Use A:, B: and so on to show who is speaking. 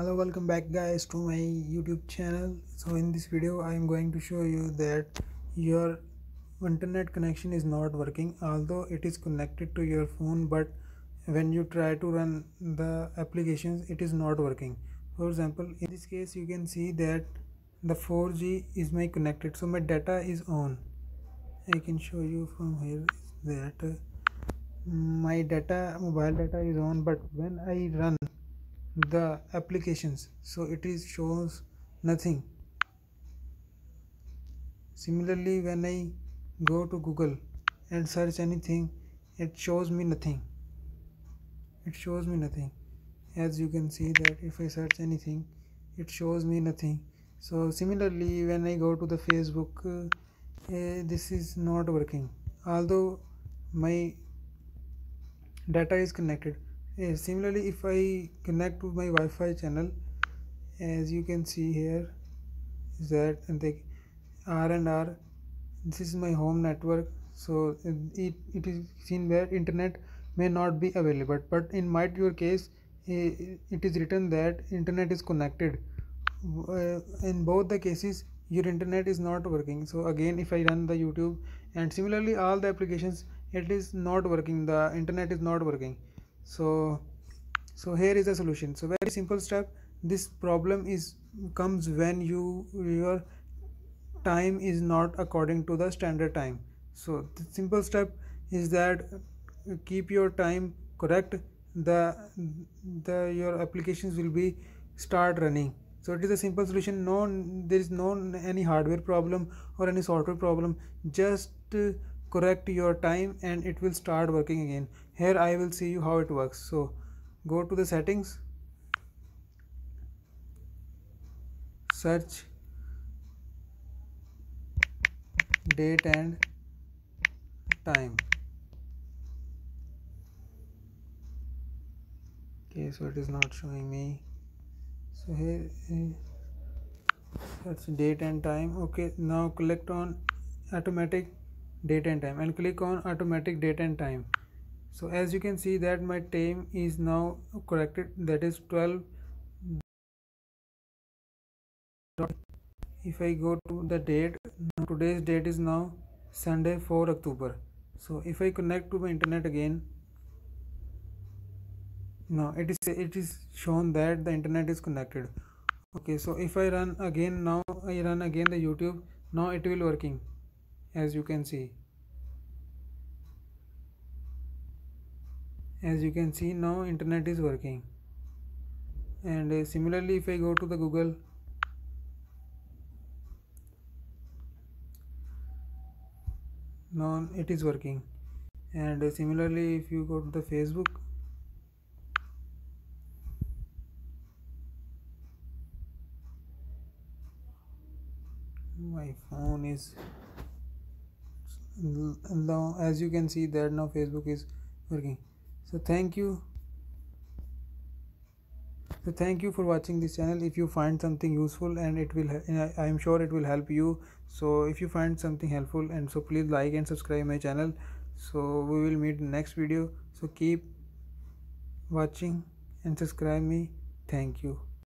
A: hello welcome back guys to my youtube channel. So in this video i am going to show you that your internet connection is not working although it is connected to your phone but when you try to run the applications it is not working. For example in this case you can see that the 4g is my connected so my data is on. I can show you from here that my data mobile data is on but when i run the applications. So it is shows nothing. Similarly when i go to google and search anything it shows me nothing. It shows me nothing. As you can see that if i search anything it shows me nothing. So similarly when i go to the facebook uh, uh, this is not working. Although my data is connected uh, similarly if i connect to my wi-fi channel as you can see here that and the r and r this is my home network. So it, it is seen where internet may not be available but in my your case it is written that internet is connected. Uh, in both the cases your internet is not working. So again if i run the youtube and similarly all the applications it is not working. The internet is not working so so here is the solution. So very simple step. This problem is comes when you your time is not according to the standard time. So the simple step is that keep your time correct. The the your applications will be start running. So it is a simple solution. No there is no any hardware problem or any software problem. Just correct your time and it will start working again. Here i will see you how it works. So go to the settings. Search date and time. Okay so it is not showing me. So here eh, that's date and time. Okay now click on automatic date and time and click on automatic date and time. So as you can see that my time is now corrected that is 12 if I go to the date today's date is now Sunday 4 October. So if I connect to my internet again now it is it is shown that the internet is connected. Okay so if I run again now I run again the YouTube now it will working as you can see. As you can see now internet is working. And uh, similarly if I go to the Google now it is working. And uh, similarly if you go to the Facebook my phone is now as you can see that now Facebook is working. So thank you. So thank you for watching this channel. If you find something useful and it will i am sure it will help you. So if you find something helpful and so please like and subscribe my channel. So we will meet next video. So keep watching and subscribe me. Thank you